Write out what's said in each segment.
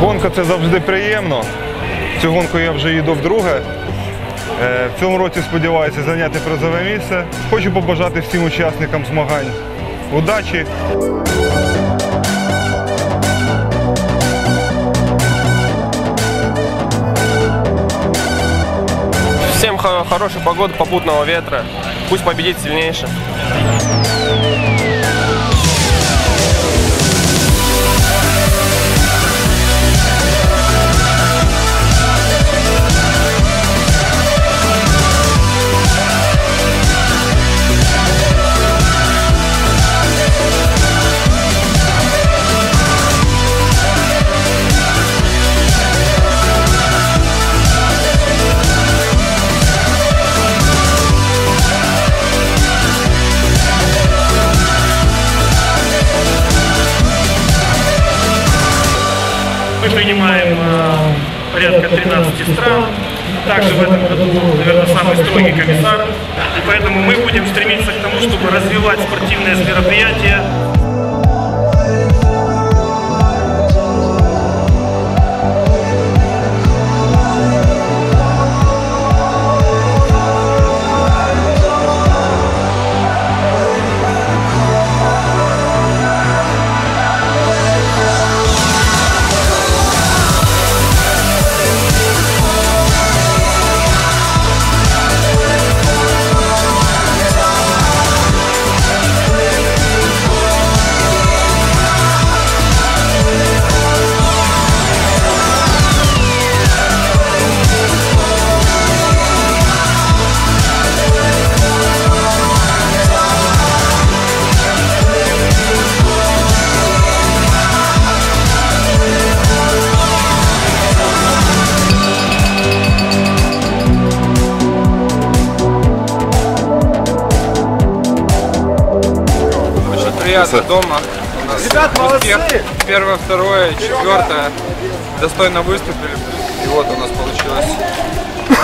гонка це завжди приємно. Цю гонку я вже їду вдруге. Е, В цьому році сподіваюся зайняти призове місце. Хочу побажати всім учасникам змагань удачі. Всем хо- хорошей погоды, попутного ветра. Пусть победит сильнейший. Принимаем э, порядка 13 стран. Также в этом году, наверное, самый строгий комиссар. И поэтому мы будем стремиться к тому, чтобы развивать спортивные мероприятия. Приятно дома. У нас успех. Первое, второе, четвертое. Достойно выступили. И вот у нас получилось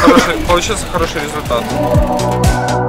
хороший, получился хороший результат.